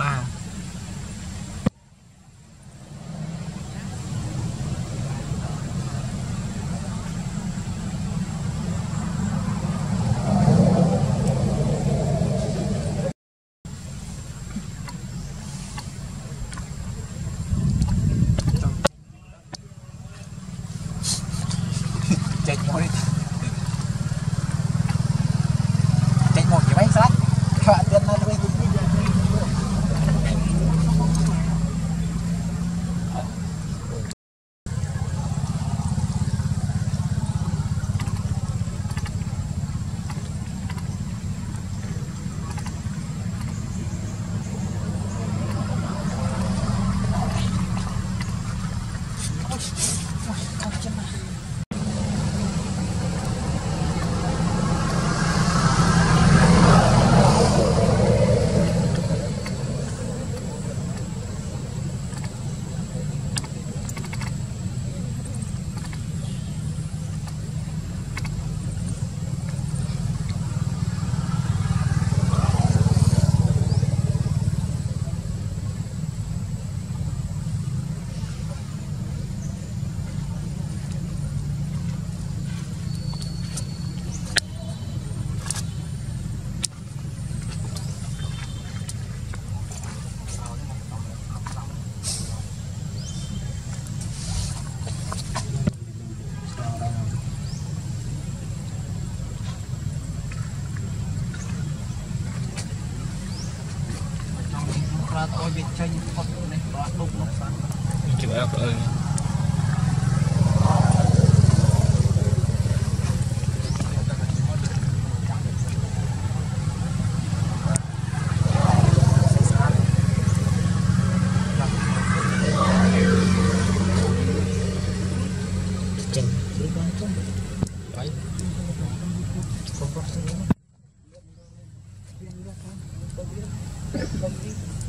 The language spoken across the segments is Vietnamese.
Bye. តអោយវាចេញផុតនេះបើដុកនោះសាំ ជិះអើអើ ចេញគឺបានចេញ បាយ កុំប្រសិទ្ធខាងដាក់ឡើងបងប្រុសពីបើចំយូរនេះតាម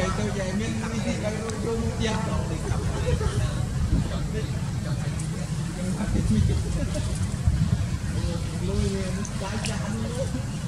về tôi về miếng đi tôi tôi mua tiền lui cái chán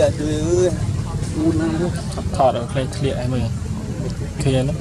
ដាក់ទៅអ៊ូណាថតឲ្យផ្លេកធ្លាក់ឲ្យមើលឃើញហ្នឹង